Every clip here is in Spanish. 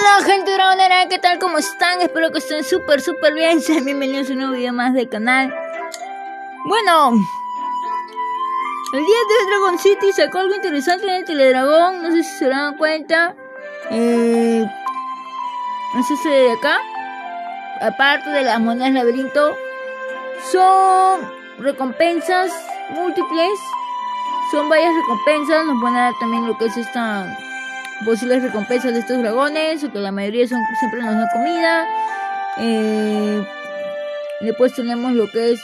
Hola gente dragonera, ¿qué tal? ¿Cómo están? Espero que estén súper, súper bien. Sean bienvenidos a un nuevo video más del canal. Bueno, el día de Dragon City sacó algo interesante en el Teledragón. No sé si se dan cuenta. Eh, no sé si de acá. Aparte de las monedas laberinto, son recompensas múltiples. Son varias recompensas. Nos van a dar también lo que es esta posibles recompensas de estos dragones, que la mayoría son siempre nos dan comida. Eh, después tenemos lo que es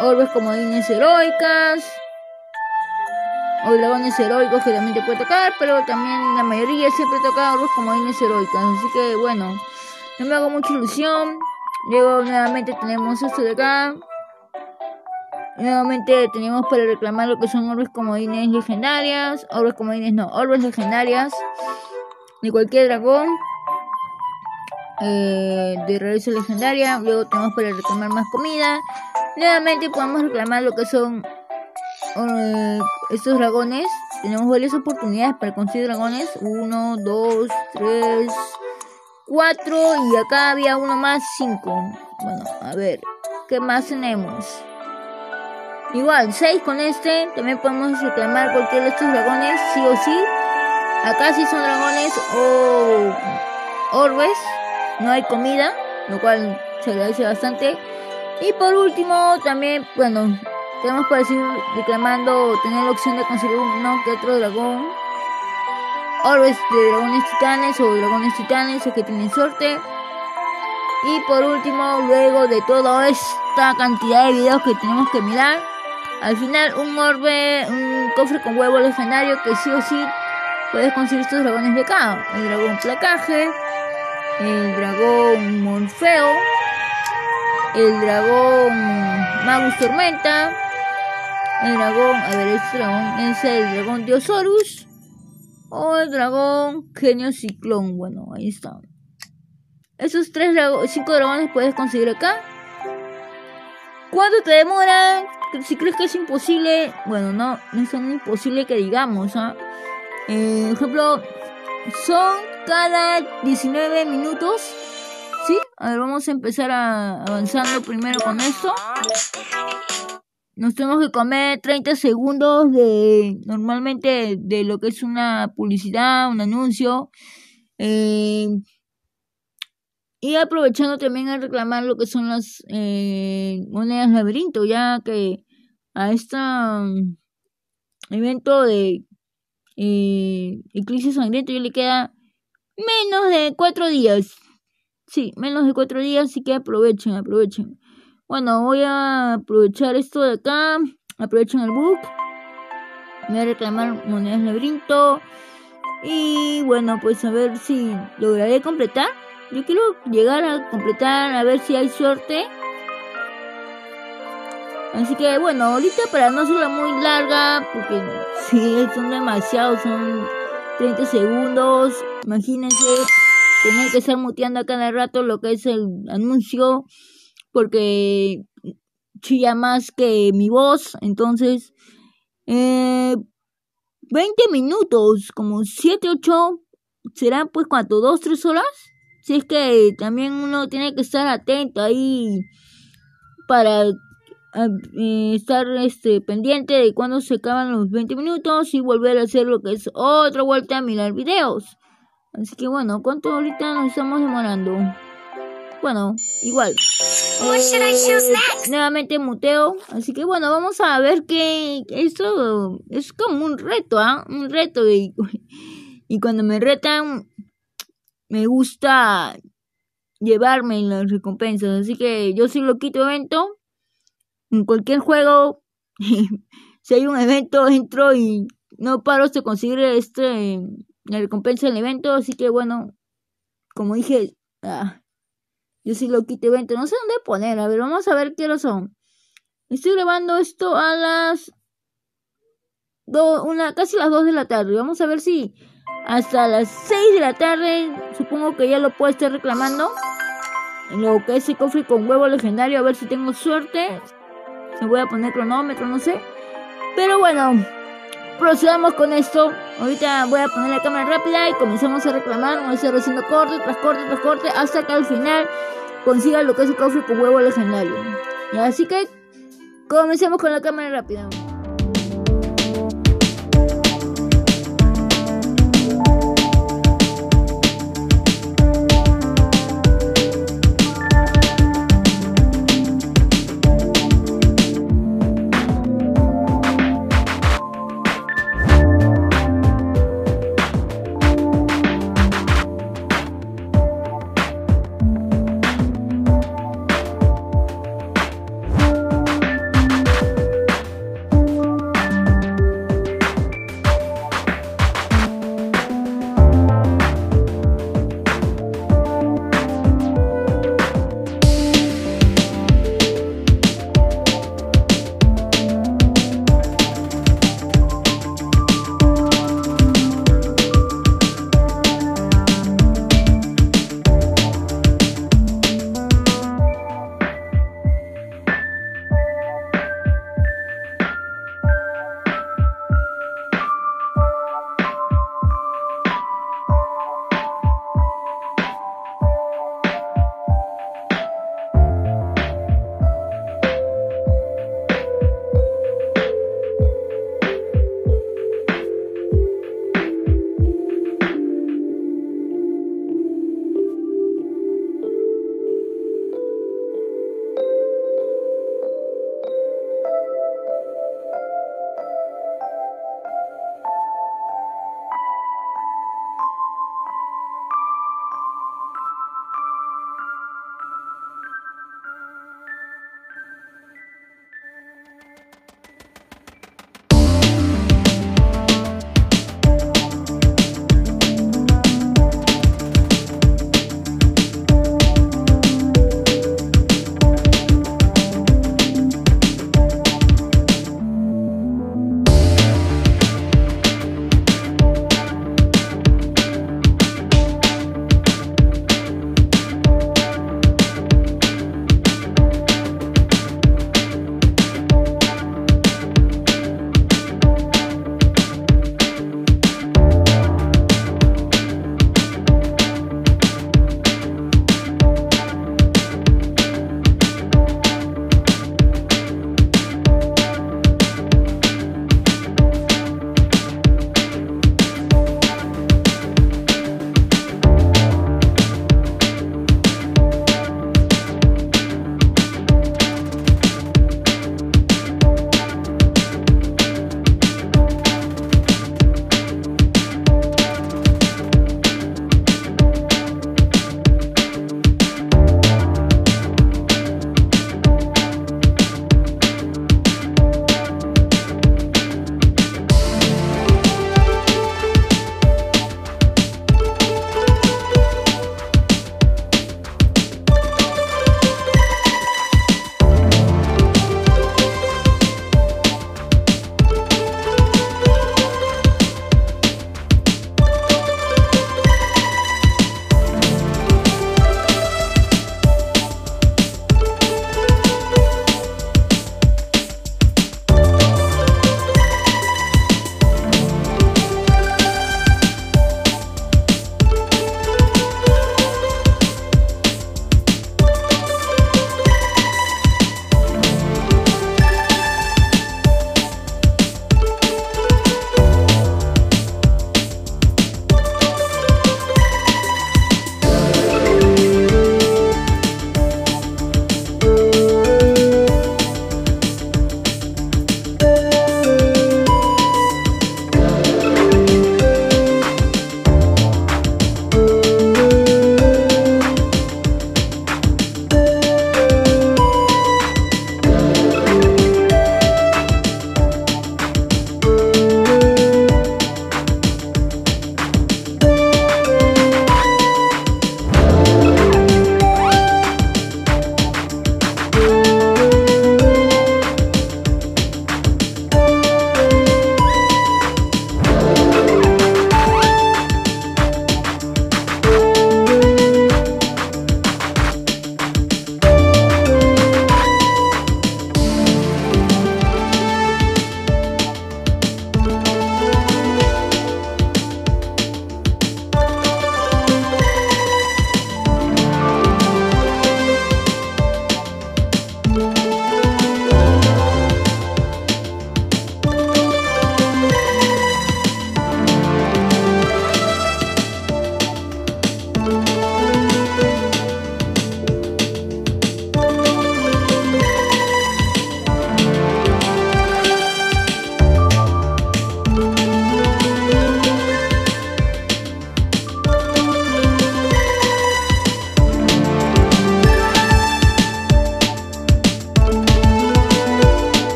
orbes comodines heroicas. O dragones heroicos que también te puede tocar, pero también la mayoría siempre toca orbes comodines heroicas. Así que bueno, no me hago mucha ilusión. Luego nuevamente tenemos esto de acá. Nuevamente tenemos para reclamar lo que son orbes comodines legendarias. Orbes comodines no, orbes legendarias. De cualquier dragón. Eh, de regreso legendaria. Luego tenemos para reclamar más comida. Nuevamente podemos reclamar lo que son eh, estos dragones. Tenemos varias oportunidades para conseguir dragones. Uno, dos, tres, cuatro. Y acá había uno más, cinco. Bueno, a ver. ¿Qué más tenemos? Igual, 6 con este. También podemos reclamar cualquiera de estos dragones, sí o sí. Acá sí son dragones o orbes. No hay comida, lo cual se agradece bastante. Y por último, también, bueno, tenemos para decir reclamando tener la opción de conseguir uno que otro dragón. Orbes de dragones titanes o dragones titanes o que tienen suerte. Y por último, luego de toda esta cantidad de videos que tenemos que mirar, al final, un orbe, un cofre con huevo legendario que sí o sí puedes conseguir estos dragones de acá. El dragón placaje, el dragón Morfeo, el dragón Magus Tormenta, el dragón, a ver, este dragón es el dragón Diosaurus o el dragón Genio Ciclón. Bueno, ahí están. Esos tres cinco dragones puedes conseguir acá. ¿Cuánto te demora? Si crees que es imposible, bueno, no, no es tan imposible que digamos, ¿ah? Eh, ejemplo, son cada 19 minutos. ¿Sí? A ver, vamos a empezar a avanzando primero con esto. Nos tenemos que comer 30 segundos de normalmente de lo que es una publicidad, un anuncio. Eh, y aprovechando también a reclamar lo que son las eh, monedas laberinto, ya que a este evento de eh, Eclipse Sangriento ya le queda menos de cuatro días. Sí, menos de cuatro días, así que aprovechen, aprovechen. Bueno, voy a aprovechar esto de acá. Aprovechen el book. Voy a reclamar monedas laberinto. Y bueno, pues a ver si lograré completar. Yo quiero llegar a completar a ver si hay suerte. Así que bueno, ahorita para no hacerla muy larga, porque si son demasiados, son 30 segundos. Imagínense tener que estar muteando a cada rato lo que es el anuncio, porque chilla más que mi voz. Entonces, eh, 20 minutos, como 7, 8, será pues cuánto, 2, 3 horas. Si es que también uno tiene que estar atento ahí para eh, estar este pendiente de cuando se acaban los 20 minutos y volver a hacer lo que es otra vuelta a mirar videos. Así que bueno, ¿cuánto ahorita nos estamos demorando? Bueno, igual. Eh, nuevamente muteo. Así que bueno, vamos a ver que esto es como un reto, ¿ah? Un reto. Y, y cuando me retan, me gusta llevarme las recompensas. Así que yo soy lo quito evento. En cualquier juego, si hay un evento, entro y no paro hasta conseguir este la recompensa del evento. Así que bueno, como dije, ah, yo lo quito evento. No sé dónde poner. A ver, vamos a ver qué hora son. Estoy grabando esto a las do, una, casi las 2 de la tarde. Vamos a ver si hasta las 6 de la tarde. Supongo que ya lo puedo estar reclamando. Lo que es el cofre con huevo legendario. A ver si tengo suerte. Se voy a poner cronómetro, no sé. Pero bueno. procedamos con esto. Ahorita voy a poner la cámara rápida y comenzamos a reclamar. Vamos a estar haciendo corte tras corte tras corte hasta que al final consiga lo que es el cofre con huevo legendario. Y así que comencemos con la cámara rápida.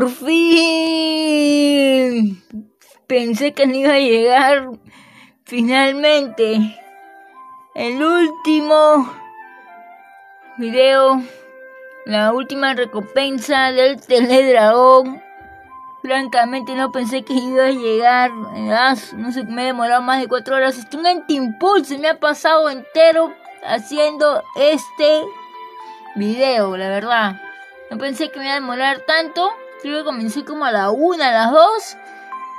Por fin. Pensé que no iba a llegar. Finalmente. El último video. La última recompensa del Teledragón. Francamente no pensé que iba a llegar. No sé, me he demorado más de cuatro horas. Estoy en impulso. Me ha pasado entero haciendo este video, la verdad. No pensé que me iba a demorar tanto. Creo que comencé como a la una, a las dos.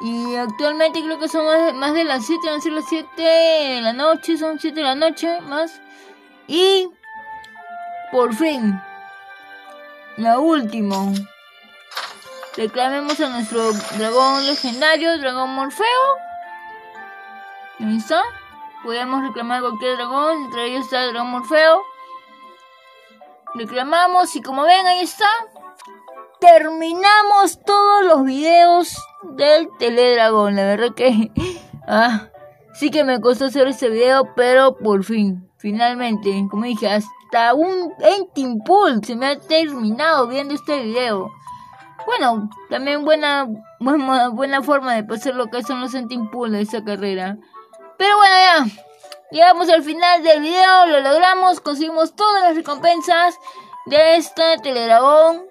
Y actualmente creo que son más de, las 7, van a ser las 7 de la noche, son 7 de la noche más. Y por fin, la última. Reclamemos a nuestro dragón legendario, dragón Morfeo. ¿Ahí está? Podemos reclamar cualquier dragón, entre ellos está el dragón Morfeo. Reclamamos y como ven ahí está. Terminamos todos los videos del Teledragón. La verdad que... Ah, sí que me costó hacer este video, pero por fin, finalmente, como dije, hasta un Pool se me ha terminado viendo este video. Bueno, también buena, buena, buena forma de pasar lo que son los Pool de esa carrera. Pero bueno, ya. Llegamos al final del video, lo logramos, conseguimos todas las recompensas de esta Teledragón.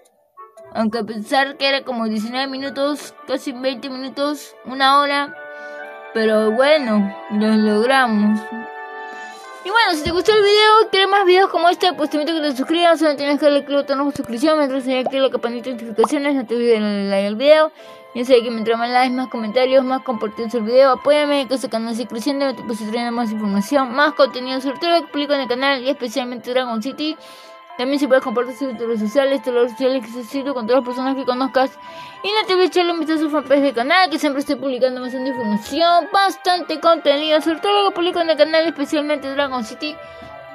Aunque pensar que era como 19 minutos, casi 20 minutos, una hora. Pero bueno, lo logramos. Y bueno, si te gustó el video, quieres más videos como este, pues te invito a que te suscribas. No tienes que darle clic al botón de suscripción, mientras se activa la campanita de notificaciones, no te olvides de darle like al video. Ya sé que mientras más likes, más comentarios, más compartidos el video, apóyame, que este canal siga creciendo, te posicionando más información, más contenido sobre todo lo que publico en el canal y especialmente Dragon City. También si puedes compartir tus redes sociales, tus redes sociales que se sirven con todas las personas que conozcas. Y no te olvides echarle un vistazo a su fanpage del canal, que siempre estoy publicando más información, bastante contenido, sobre todo lo que publico en el canal, especialmente Dragon City.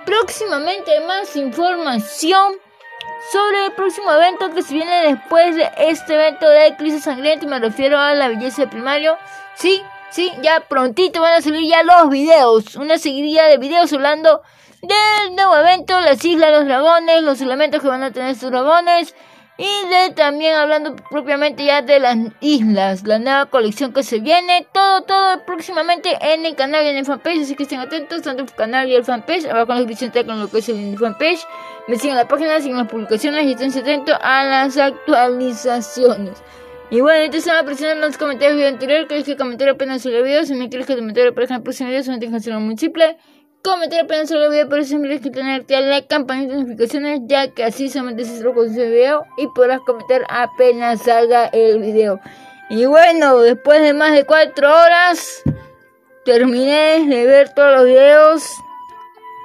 Próximamente más información sobre el próximo evento que se viene después de este evento de Eclipse Sangriento. Y me refiero a la belleza de primario. Sí, sí, ya prontito van a salir ya los videos. Una seguidilla de videos hablando del nuevo evento, las islas, los dragones, los elementos que van a tener estos dragones. Y de también hablando propiamente ya de las islas, la nueva colección que se viene, todo, todo próximamente en el canal y en el fanpage, así que estén atentos tanto el canal y el fanpage, abajo en la descripción con lo que es el fanpage, me siguen la página, siguen las publicaciones y estén atentos a las actualizaciones. Y bueno, entonces van a presionar en los comentarios del video anterior, que es que comentar apenas sobre el video, si me quieres que te meter por ejemplo el próximo video, solamente tienes que hacerlo muy simple comentar apenas sobre el video, pero siempre que tener activada la campanita de notificaciones, ya que así solamente se con ese video y podrás comentar apenas salga el video. Y bueno, después de más de 4 horas, terminé de ver todos los videos.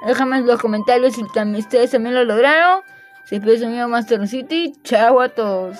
Déjame en los comentarios si también, ustedes también lo lograron. Si después amigo Master City, chao a todos.